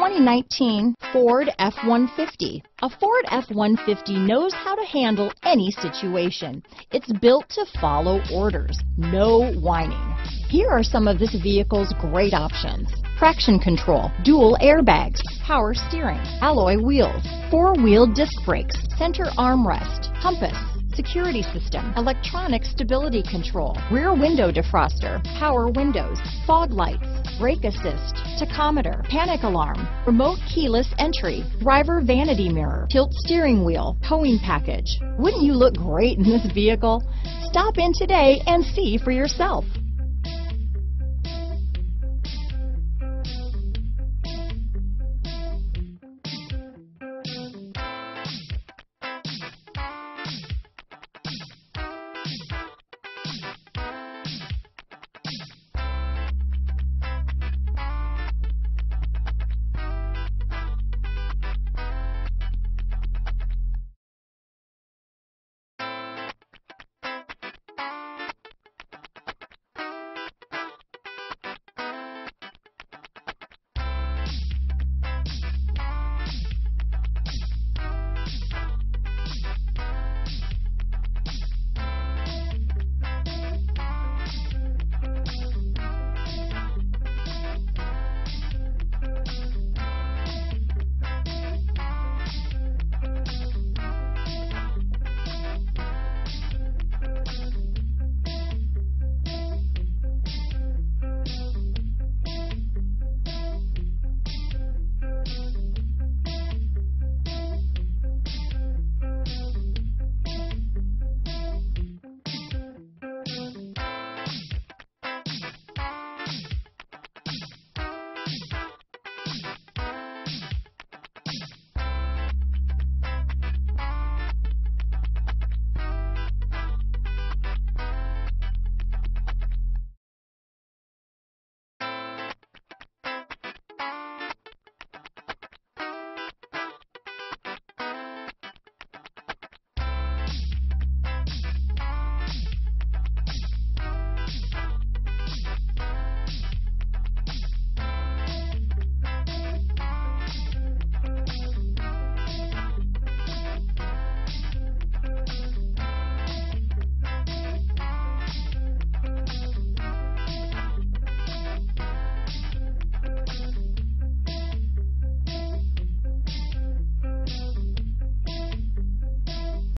2019 Ford F-150. A Ford F-150 knows how to handle any situation. It's built to follow orders, no whining. Here are some of this vehicle's great options. Traction control, dual airbags, power steering, alloy wheels, four-wheel disc brakes, center armrest, compass, security system, electronic stability control, rear window defroster, power windows, fog lights, brake assist, tachometer, panic alarm, remote keyless entry, driver vanity mirror, tilt steering wheel, towing package. Wouldn't you look great in this vehicle? Stop in today and see for yourself.